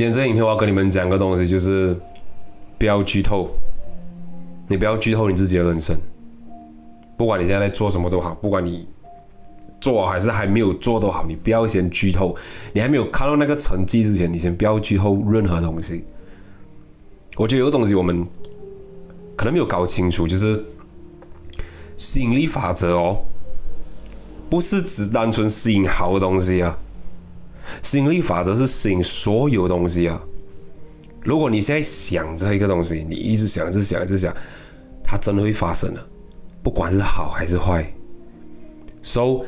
今天这影片我要跟你们讲个东西，就是不要剧透，你不要剧透你自己的人生，不管你现在在做什么都好，不管你做还是还没有做都好，你不要先剧透。你还没有看到那个成绩之前，你先不要剧透任何东西。我觉得有个东西我们可能没有搞清楚，就是吸引力法则哦，不是只单纯吸引好的东西啊。吸引力法则是吸引所有东西啊！如果你现在想着一个东西，你一直想、一直想、一直想，它真的会发生的，不管是好还是坏。So，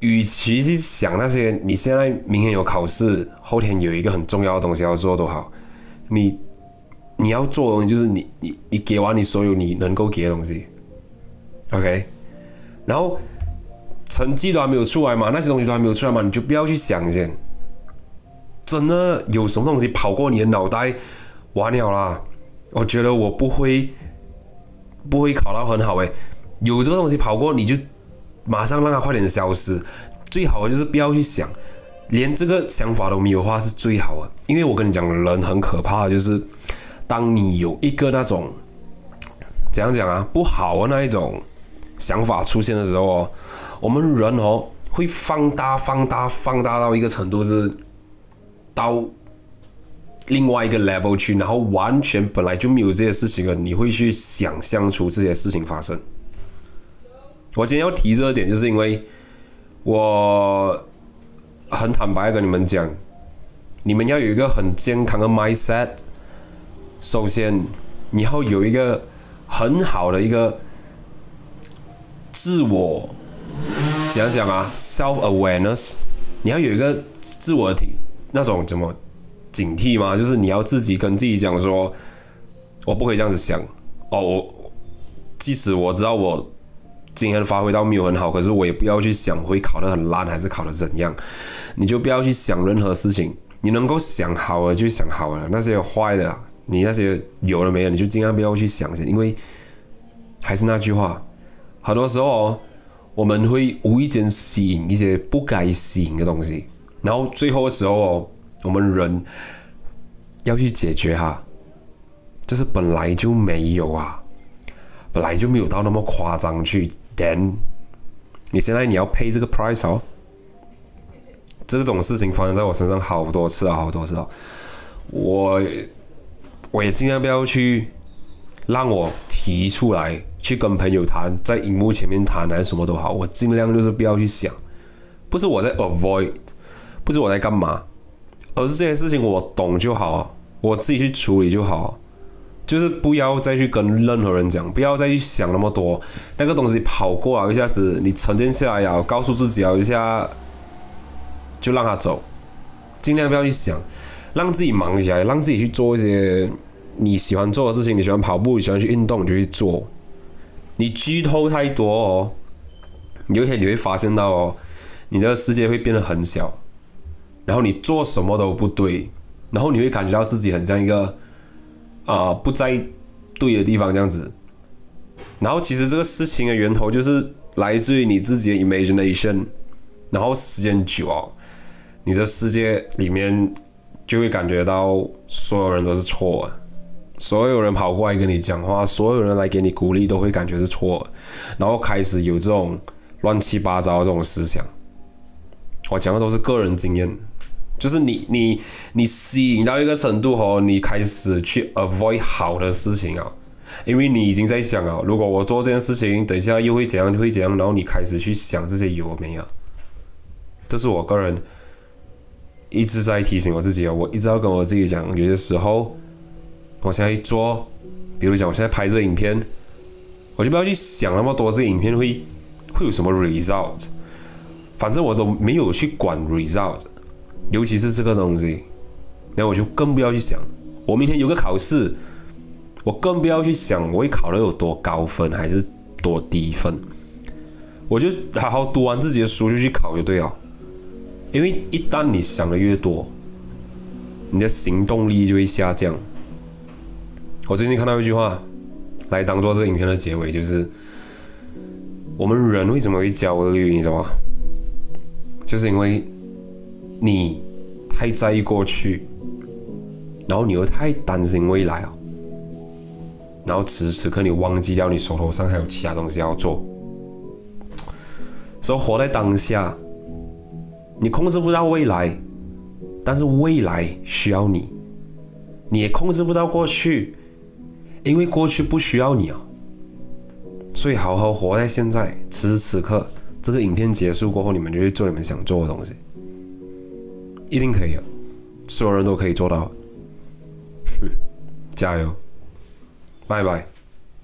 与其去想那些你现在明天有考试，后天有一个很重要的东西要做都好，你你要做的东西就是你你你给完你所有你能够给的东西，OK，然后。成绩都还没有出来嘛，那些东西都还没有出来嘛，你就不要去想先。真的有什么东西跑过你的脑袋，完了啦！我觉得我不会，不会考到很好诶。有这个东西跑过，你就马上让它快点消失。最好的就是不要去想，连这个想法都没有的话是最好的。因为我跟你讲，人很可怕，就是当你有一个那种怎样讲啊，不好的那一种。想法出现的时候哦，我们人哦会放大、放大、放大到一个程度，是到另外一个 level 去，然后完全本来就没有这些事情了，你会去想象出这些事情发生。我今天要提这个点，就是因为我很坦白跟你们讲，你们要有一个很健康的 mindset。首先，你要有一个很好的一个。自我怎样讲啊？self awareness，你要有一个自我的那种怎么警惕吗？就是你要自己跟自己讲说，我不可以这样子想哦。我即使我知道我今天发挥到没有很好，可是我也不要去想会考得很烂还是考得怎样。你就不要去想任何事情，你能够想好了就想好了，那些坏的，你那些有了没有，你就尽量不要去想，因为还是那句话。很多时候，我们会无意间吸引一些不该吸引的东西，然后最后的时候哦，我们人要去解决哈，就是本来就没有啊，本来就没有到那么夸张去。Then，你现在你要 pay 这个 price 哦，这种事情发生在我身上好多次啊，好多次啊，我我也尽量不要去让我提出来。去跟朋友谈，在荧幕前面谈还是什么都好，我尽量就是不要去想，不是我在 avoid，不是我在干嘛，而是这些事情我懂就好，我自己去处理就好，就是不要再去跟任何人讲，不要再去想那么多，那个东西跑过啊，一下子你沉淀下来呀，告诉自己啊，一下就让他走，尽量不要去想，让自己忙起来，让自己去做一些你喜欢做的事情，你喜欢跑步，你喜欢去运动，你就去做。你剧透太多哦，有一天你会发现到哦，你的世界会变得很小，然后你做什么都不对，然后你会感觉到自己很像一个啊不在对的地方这样子。然后其实这个事情的源头就是来自于你自己的 imagination，然后时间久哦，你的世界里面就会感觉到所有人都是错的。所有人跑过来跟你讲话，所有人来给你鼓励，都会感觉是错，然后开始有这种乱七八糟的这种思想。我讲的都是个人经验，就是你你你吸引到一个程度后，你开始去 avoid 好的事情啊，因为你已经在想啊，如果我做这件事情，等一下又会怎样，会怎样，然后你开始去想这些有没有？这是我个人一直在提醒我自己啊，我一直要跟我自己讲，有些时候。我现在一做，比如讲，我现在拍这个影片，我就不要去想那么多，这个影片会会有什么 result，反正我都没有去管 result，尤其是这个东西，那我就更不要去想，我明天有个考试，我更不要去想我会考的有多高分还是多低分，我就好好读完自己的书就去考就对了，因为一旦你想的越多，你的行动力就会下降。我最近看到一句话，来当做这个影片的结尾，就是我们人为什么会焦虑？你知道吗？就是因为你太在意过去，然后你又太担心未来啊，然后此时此刻你忘记掉你手头上还有其他东西要做，所以活在当下，你控制不到未来，但是未来需要你，你也控制不到过去，因为过去不需要你啊，所以好好活在现在，此时此刻。这个影片结束过后，你们就去做你们想做的东西，一定可以的，所有人都可以做到。加油，拜拜。